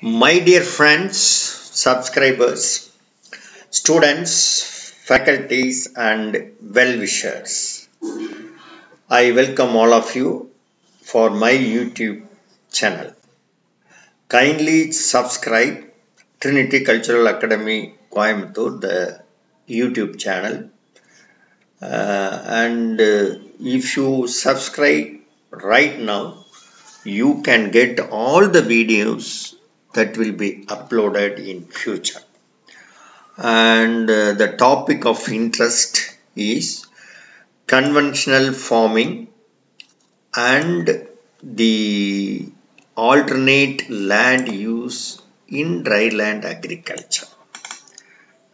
My dear friends, subscribers, students, faculties, and well wishers, I welcome all of you for my YouTube channel. Kindly subscribe Trinity Cultural Academy Coimbatore, the YouTube channel. Uh, and uh, if you subscribe right now, you can get all the videos that will be uploaded in future. And uh, the topic of interest is conventional farming and the alternate land use in dryland agriculture.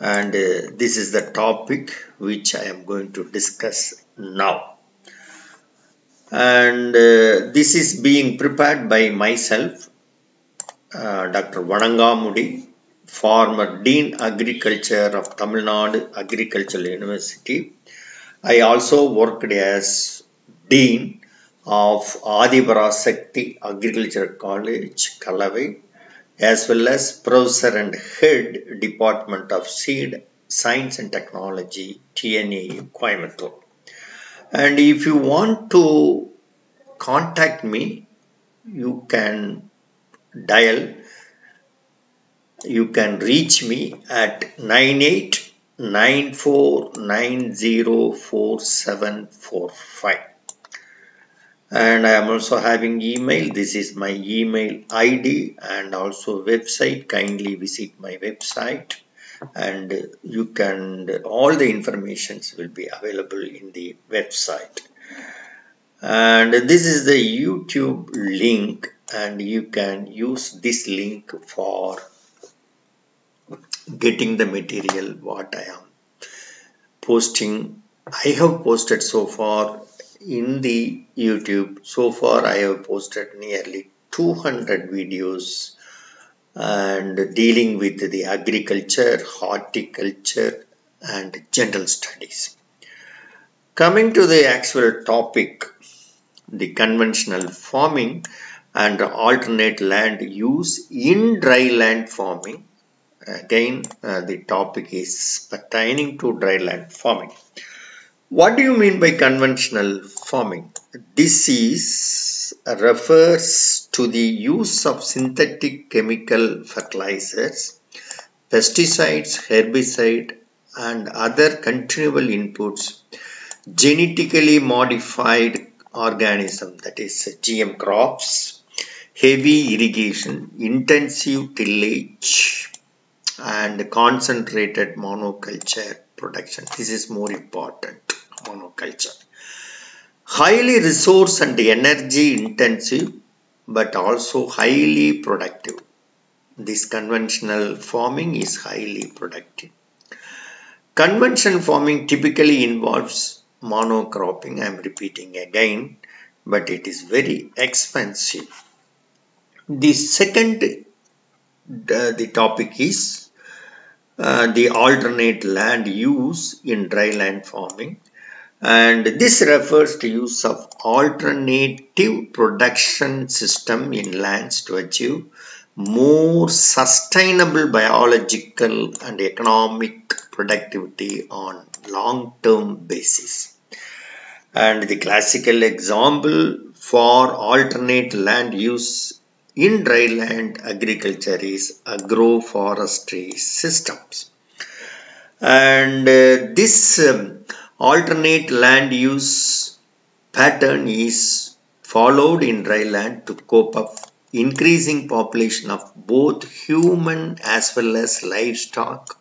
And uh, this is the topic which I am going to discuss now. And uh, this is being prepared by myself uh, Dr. Vanangamudi, former Dean Agriculture of Tamil Nadu Agricultural University. I also worked as Dean of Adiparasakti Agriculture College, Kalavai, as well as Professor and Head Department of Seed Science and Technology, TNA, Coimbatore. And if you want to contact me, you can dial. You can reach me at 9894904745 and I am also having email. This is my email ID and also website. Kindly visit my website. And you can all the informations will be available in the website. And this is the YouTube link and you can use this link for getting the material what I am posting. I have posted so far in the YouTube. So far I have posted nearly 200 videos and dealing with the agriculture horticulture and general studies. Coming to the actual topic the conventional farming and alternate land use in dry land farming. Again, uh, the topic is pertaining to dry land farming. What do you mean by conventional farming? This is uh, refers to the use of synthetic chemical fertilizers, pesticides, herbicide, and other continual inputs, genetically modified organism that is GM crops, heavy irrigation, intensive tillage and concentrated monoculture production. This is more important, monoculture. Highly resource and energy intensive but also highly productive. This conventional farming is highly productive. Conventional farming typically involves monocropping. I am repeating again, but it is very expensive the second, uh, the topic is uh, the alternate land use in dry land farming and this refers to use of alternative production system in lands to achieve more sustainable biological and economic productivity on long-term basis. And the classical example for alternate land use in dryland agriculture is agroforestry systems. And uh, this um, alternate land use pattern is followed in dryland to cope up increasing population of both human as well as livestock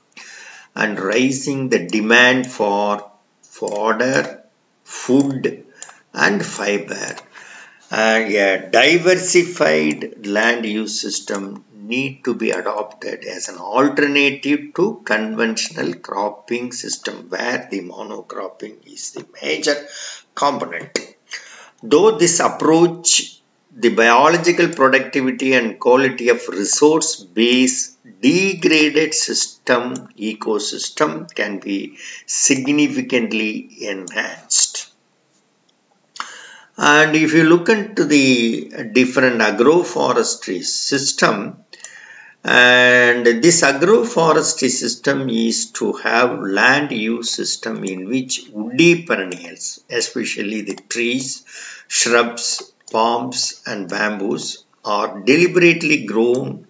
and raising the demand for fodder, food and fiber a diversified land use system need to be adopted as an alternative to conventional cropping system where the monocropping is the major component. Though this approach, the biological productivity and quality of resource-based degraded system ecosystem can be significantly enhanced. And if you look into the different agroforestry system, and this agroforestry system is to have land use system in which woody perennials especially the trees shrubs palms and bamboos are deliberately grown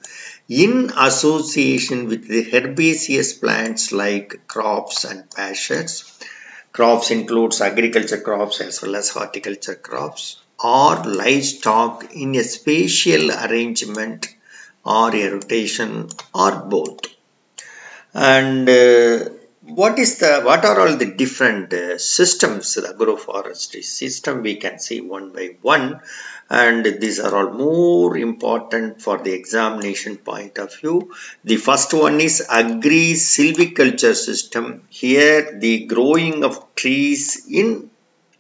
in association with the herbaceous plants like crops and pastures crops includes agriculture crops as well as horticulture crops or livestock in a spatial arrangement or a rotation or both. And uh, what is the what are all the different uh, systems the agroforestry system? We can see one by one. And these are all more important for the examination point of view. The first one is agri silviculture system. Here the growing of trees in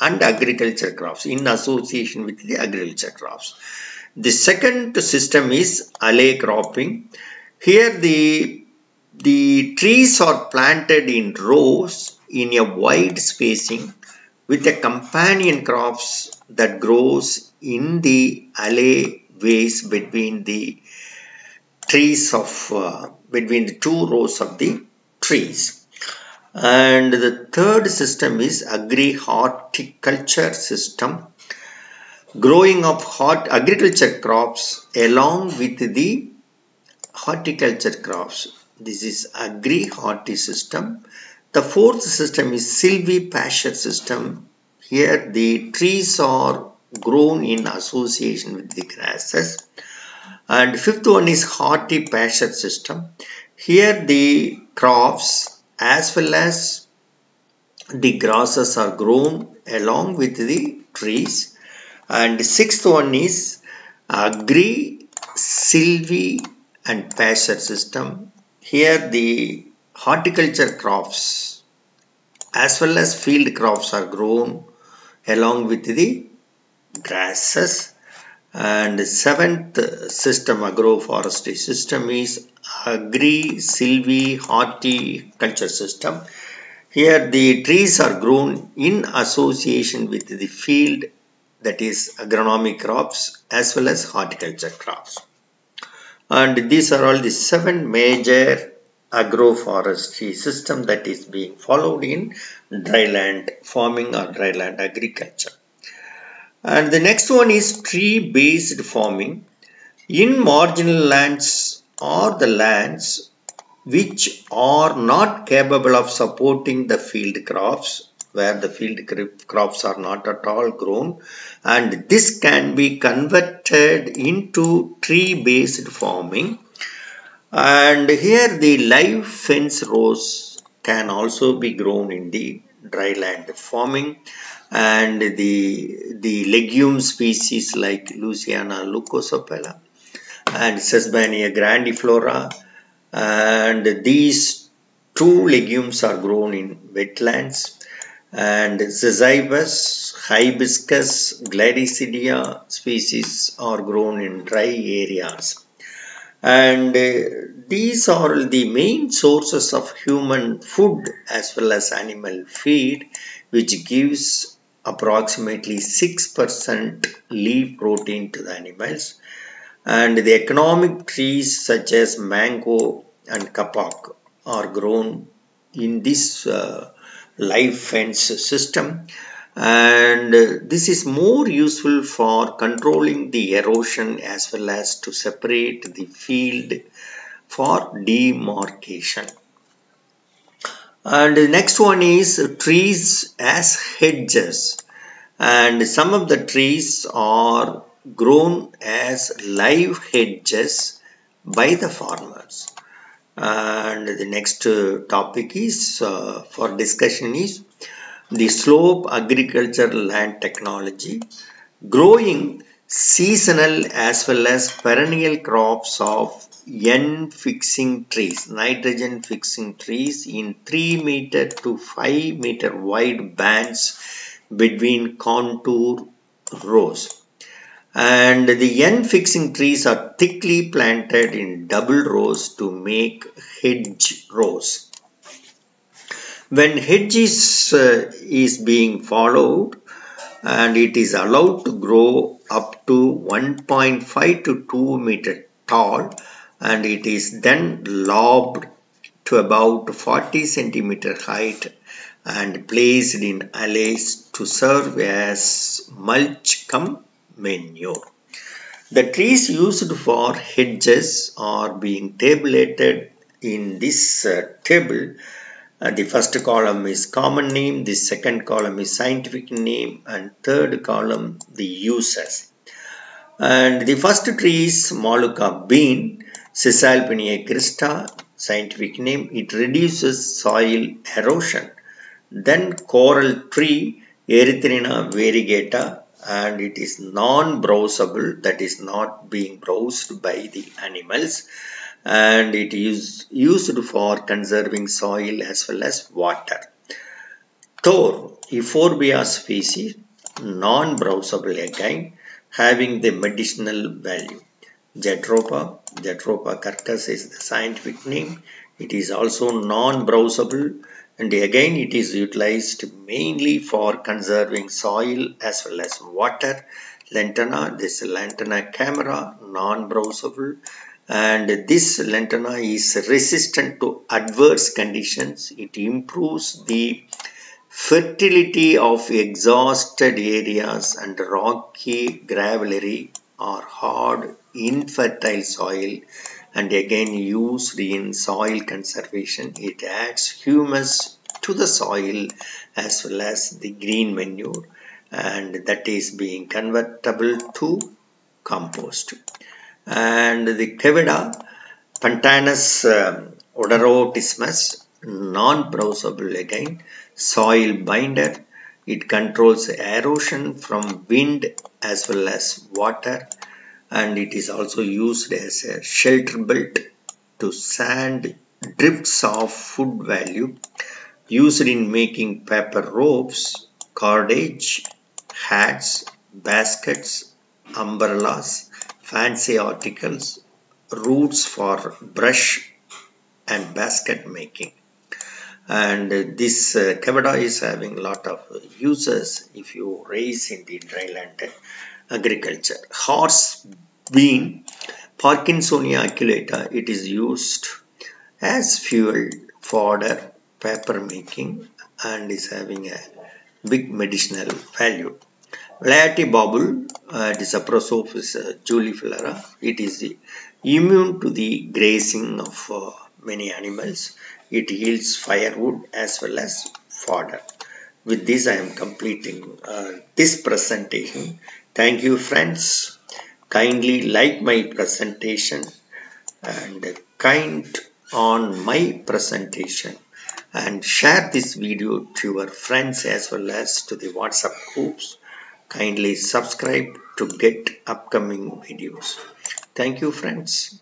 and agriculture crops in association with the agriculture crops. The second system is alley cropping. Here the, the trees are planted in rows in a wide spacing with a companion crops that grows in the alley ways between the trees of uh, between the two rows of the trees and the third system is agri horticulture system growing of hot agriculture crops along with the horticulture crops. This is agri-horti system. The fourth system is silvipasture system. Here the trees are grown in association with the grasses. And fifth one is hortipasture system. Here the crops as well as the grasses are grown along with the trees and sixth one is agri silvi and pasture system here the horticulture crops as well as field crops are grown along with the grasses and seventh system agroforestry system is agri silvi horticulture system here the trees are grown in association with the field that is agronomic crops as well as horticulture crops. And these are all the seven major agroforestry system that is being followed in dryland farming or dryland agriculture. And the next one is tree-based farming. In marginal lands or the lands which are not capable of supporting the field crops where the field crops are not at all grown. And this can be converted into tree based farming. And here the live fence rows can also be grown in the dryland farming. And the the legume species like Leucaena leucocephala and Sesbania grandiflora and these two legumes are grown in wetlands and Zizyphus, Hibiscus, Gliricidia species are grown in dry areas. And uh, these are the main sources of human food as well as animal feed which gives approximately 6% leaf protein to the animals. And the economic trees such as mango and kapok are grown in this uh, live fence system. And this is more useful for controlling the erosion as well as to separate the field for demarcation. And the next one is trees as hedges. And some of the trees are grown as live hedges by the farmers and the next uh, topic is uh, for discussion is the slope agriculture land technology growing seasonal as well as perennial crops of N fixing trees nitrogen fixing trees in 3 meter to 5 meter wide bands between contour rows and the N fixing trees are thickly planted in double rows to make hedge rows. When hedge is, uh, is being followed and it is allowed to grow up to 1.5 to 2 meter tall and it is then lobbed to about 40 centimeter height and placed in alleys to serve as mulch cum manure. The trees used for hedges are being tabulated in this uh, table. Uh, the first column is common name, the second column is scientific name and third column the uses. And the first tree is Molucca bean, Caesalpinia crista, scientific name. It reduces soil erosion then coral tree, Erythrina variegata and it is non-browsable that is not being browsed by the animals and it is used for conserving soil as well as water. Thor, Euphorbia species, non-browsable again, having the medicinal value. Jatropha, Jatropha curcas is the scientific name. It is also non-browsable and again it is utilized mainly for conserving soil as well as water lantana this lantana camara non-browsable and this lantana is resistant to adverse conditions. It improves the fertility of exhausted areas and rocky gravelly or hard infertile soil and again used in soil conservation. It adds humus to the soil as well as the green manure and that is being convertible to compost. And the Cavida Pandanus um, odoratissimus non-browsable again soil binder it controls erosion from wind as well as water and it is also used as a shelter belt to sand drifts of food value used in making paper ropes, cordage, hats, baskets, umbrellas, fancy articles, roots for brush and basket making. And this uh, cavada is having a lot of uses if you raise in the dryland agriculture. Horse bean, Parkinsonia aculeata, it is used as fuel, fodder, paper making and is having a big medicinal value. Laty bobble, uh, it is a Prosopis uh, juliflora. It is immune to the grazing of uh, many animals. It yields firewood as well as fodder. With this I am completing uh, this presentation. Thank you friends. Kindly like my presentation and kind on my presentation and share this video to your friends as well as to the WhatsApp groups. Kindly subscribe to get upcoming videos. Thank you friends.